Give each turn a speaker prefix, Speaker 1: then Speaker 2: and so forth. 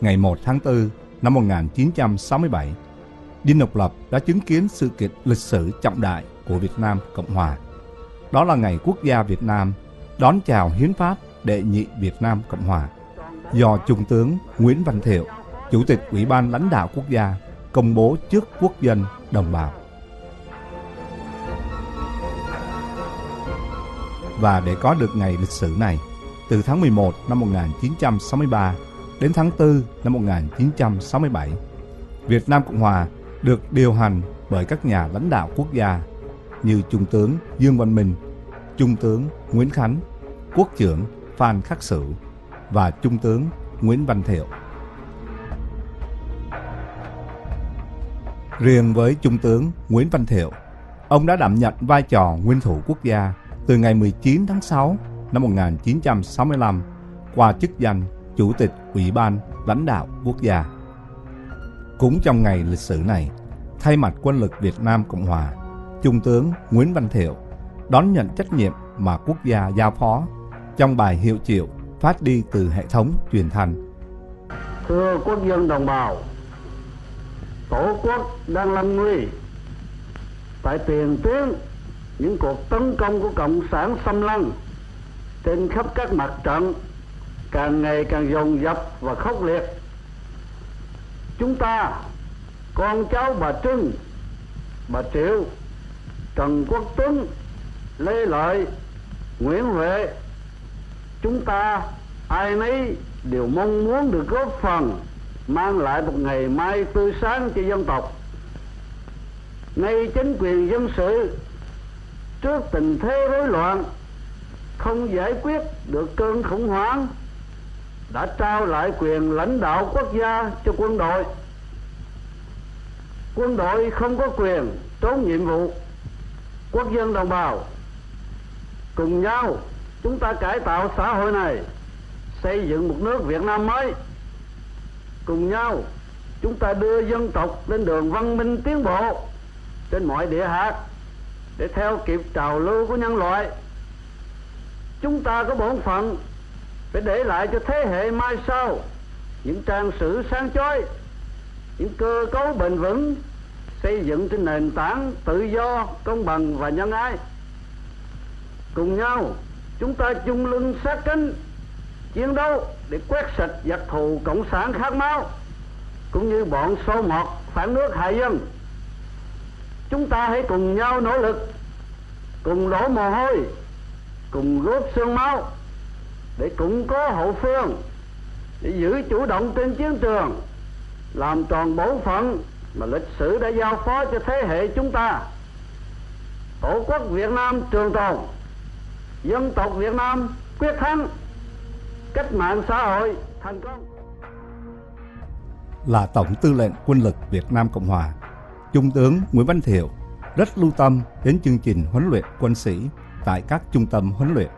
Speaker 1: ngày 1 tháng 4 năm 1967, Dinh Độc Lập đã chứng kiến sự kiện lịch sử trọng đại của Việt Nam Cộng Hòa. Đó là ngày Quốc gia Việt Nam đón chào hiến pháp đệ nhị Việt Nam Cộng Hòa do Trung tướng Nguyễn Văn Thiệu, Chủ tịch Ủy ban lãnh đạo quốc gia công bố trước quốc dân đồng bào. Và để có được ngày lịch sử này, từ tháng 11 năm 1963 đến tháng 4 năm 1967, Việt Nam Cộng Hòa được điều hành bởi các nhà lãnh đạo quốc gia như Trung tướng Dương Văn Minh, Trung tướng Nguyễn Khánh, Quốc trưởng Phan Khắc Sửu và Trung tướng Nguyễn Văn Thiệu. Riêng với Trung tướng Nguyễn Văn Thiệu, ông đã đảm nhận vai trò nguyên thủ quốc gia từ ngày 19 tháng 6 năm 1965 qua chức danh Chủ tịch Ủy ban lãnh đạo quốc gia. Cũng trong ngày lịch sử này, thay mặt quân lực Việt Nam Cộng Hòa, Trung tướng Nguyễn Văn Thiệu đón nhận trách nhiệm mà quốc gia giao phó trong bài hiệu triệu phát đi từ hệ thống truyền thanh.
Speaker 2: Thưa quốc dân đồng bào, Tổ quốc đang lâm nguy. Tại tiền tuyến, những cuộc tấn công của Cộng sản xâm lăng trên khắp các mặt trận càng ngày càng dồn dập và khốc liệt. Chúng ta, con cháu bà Trưng, bà Triệu, Trần Quốc Tuấn, Lê Lợi, Nguyễn Huệ, chúng ta ai nấy đều mong muốn được góp phần mang lại một ngày mai tươi sáng cho dân tộc ngay chính quyền dân sự trước tình thế rối loạn không giải quyết được cơn khủng hoảng đã trao lại quyền lãnh đạo quốc gia cho quân đội. Quân đội không có quyền trốn nhiệm vụ. Quốc dân đồng bào, cùng nhau chúng ta cải tạo xã hội này, xây dựng một nước việt nam mới. Cùng nhau chúng ta đưa dân tộc lên đường văn minh tiến bộ trên mọi địa hạt để theo kịp trào lưu của nhân loại. Chúng ta có bổn phận phải để lại cho thế hệ mai sau những trang sử sáng chói, những cơ cấu bền vững, xây dựng trên nền tảng tự do, công bằng và nhân ái. Cùng nhau, chúng ta chung lưng sát cánh, chiến đấu để quét sạch giặc thù cộng sản khát máu, cũng như bọn số một phản nước hại dân. Chúng ta hãy cùng nhau nỗ lực, cùng đổ mồ hôi, cùng góp xương máu để củng cố hậu phương để giữ chủ động trên chiến trường làm tròn bổn phận mà lịch sử đã giao phó cho thế hệ chúng ta. Tổ quốc việt nam trường tồn dân tộc việt nam quyết thắng. Cách mạng xã hội thành công.
Speaker 1: Là Tổng tư lệnh quân lực Việt Nam Cộng Hòa, Trung tướng Nguyễn Văn Thiệu rất lưu tâm đến chương trình huấn luyện quân sĩ tại các trung tâm huấn luyện.